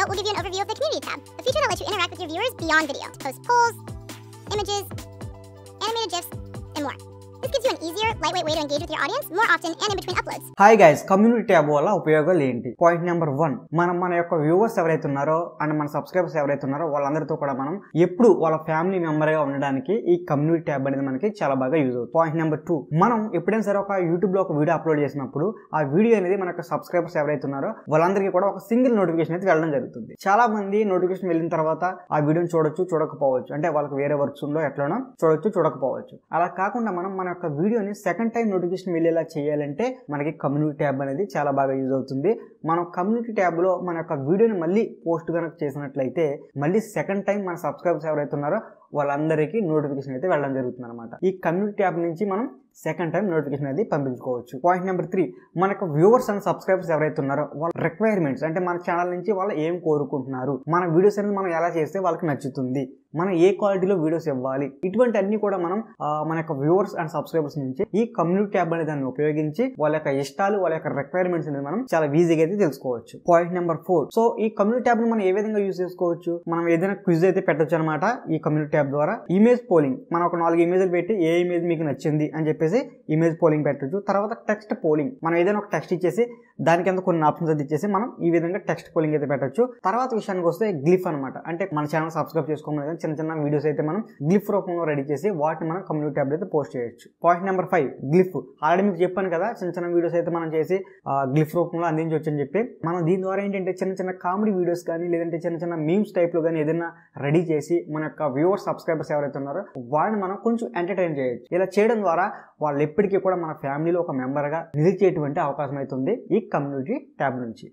video, we'll give you an overview of the Community tab, a feature that lets you interact with your viewers beyond video, post polls, images, animated GIFs, easier, lightweight way to engage with your audience more often and in between uploads. Hi guys community tab వల్ల ఉపయోగాలు ఏంటి? Point number one మనం మన యొక్క viewers ఎవరైతే ఉన్నారో and మన subscribers ఎవరైతే ఉన్నారో వాళ్ళందరితో కూడా మనం ఎప్పుడు వాళ్ళ ఫ్యామిలీ మెంబర్గా ఉండడానికి ఈ కమ్యూనిటీ ట్యాబ్ అనేది మనకి చాలా బాగా యూజ్ అవుతుంది. పాయింట్ నెంబర్ టూ మనం ఎప్పుడైనా సరే ఒక యూట్యూబ్లో ఒక వీడియో అప్లోడ్ చేసినప్పుడు ఆ వీడియో అనేది మన యొక్క సబ్స్క్రైబర్స్ ఎవరైతే ఉన్నారో వాళ్ళందరికీ కూడా ఒక సింగిల్ నోటిఫికేషన్ అయితే వెళ్ళడం జరుగుతుంది. చాలా మంది నోటిఫికేషన్ వెళ్ళిన తర్వాత ఆ వీడియోని చూడొచ్చు చూడకపోవచ్చు. అంటే వాళ్ళకి వేరే వర్క్స్ ఉందో ఎట్లనో చూడొచ్చు చూడకపోవచ్చు. అలా కాకుండా మనం మన యొక్క వీడియో వీడియోని సెకండ్ టైం నోటిఫికేషన్ వెళ్ళేలా చేయాలంటే మనకి కమ్యూనిటీ ట్యాబ్ అనేది చాలా బాగా యూజ్ అవుతుంది. మనం కమ్యూనిటీ ట్యాబ్లో మన యొక్క వీడియోని మళ్ళీ పోస్ట్ కనుక చేసినట్లయితే మళ్ళీ సెకండ్ టైం మన సబ్స్క్రైబర్స్ ఎవరైతే ఉన్నారో వాళ్ళందరికీ నోటిఫికేషన్ అయితే వెళ్ళడం జరుగుతుంది అనమాట ఈ కమ్యూనిటీ ట్యాబ్ నుంచి మనం సెకండ్ టైం నోటిఫికేషన్ అనేది పంపించుకోవచ్చు. పాయింట్ నెంబర్ త్రీ మనకు వ్యూవర్స్ అండ్ సబ్స్క్రైబర్స్ ఎవరైతే ఉన్నారో వాళ్ళ రిక్వైర్మెంట్స్ అంటే మన ఛానల్ నుంచి వాళ్ళు ఏం కోరుకుంటున్నారు మన వీడియోస్ అనేది మనం ఎలా చేస్తే వాళ్ళకి నచ్చుతుంది మనం ఏ క్వాలిటీలో వీడియోస్ ఇవ్వాలి ఇటువంటి అన్ని కూడా మనం మన యొక్క వ్యూవర్స్ అండ్ సబ్స్క్రైబర్స్ నుంచి ఈ కమ్యూనిటీ ట్యాబ్ అనే దాన్ని ఉపయోగించి వాళ్ళ యొక్క ఇష్టాలు వాళ్ళ యొక్క రిక్వైర్మెంట్స్ అనేది మనం చాలా ఈజీగా అయితే తెలుసుకోవచ్చు. పాయింట్ నెంబర్ ఫోర్ సో ఈ కమ్యూనిటీ ట్యాబ్ మనం ఏ విధంగా యూజ్ చేసుకోవచ్చు? మనం ఏదైనా క్విజ్ అయితే పెట్టచ్చు అనమాట ఈ కమ్యూనిటీ ట్యాబ్ ద్వారా. ఇమేజ్ పోలింగ్ మనం ఒక నాలుగు ఇమేజ్లు పెట్టి ఏ ఇమేజ్ మీకు నచ్చింది అని చెప్పి చెప్పేసి ఇమేజ్ పోలింగ్ పెట్టొచ్చు. తర్వాత టెక్స్ట్ పోలింగ్ మనం ఏదైనా ఒక టెక్స్ట్ ఇచ్చేసి దాని కింద కొన్ని ఆప్షన్స్ అయితే ఇచ్చేసి మనం ఈ విధంగా టెక్స్ట్ పోలింగ్ అయితే పెట్టొచ్చు. తర్వాత విషయానికి వస్తే గ్లిఫ్ అనమాట అంటే మన ఛానల్ సబ్స్క్రైబ్ చేసుకోమని చిన్న చిన్న వీడియోస్ అయితే మనం గ్లిఫ్ రూపంలో రెడీ చేసి వాటిని మనం కమ్యూనిటీ ట్యాబ్ అయితే పోస్ట్ చేయొచ్చు. Point number five glyph already మీకు చెప్పాను కదా చిన్న చిన్న వీడియోస్ అయితే మనం చేసి గ్లిఫ్ రూపంలో అందించవచ్చు అని చెప్పి. మనం దీని ద్వారా ఏంటంటే చిన్న చిన్న కామెడీ వీడియోస్ కానీ లేదంటే చిన్న చిన్న మీమ్స్ టైప్లో కానీ ఏదైనా రెడీ చేసి మన యొక్క వ్యూవర్స్ సబ్స్క్రైబర్స్ ఎవరైతే ఉన్నారో వాళ్ళని మనం కొంచెం ఎంటర్టైన్ చేయొచ్చు. ఇలా చేయడం ద్వారా వాళ్ళు ఎప్పటికీ కూడా మన ఫ్యామిలీలో ఒక మెంబర్గా నిలిచేటువంటి అవకాశం అవుతుంది ఈ కమ్యూనిటీ ట్యాబ్ నుంచి.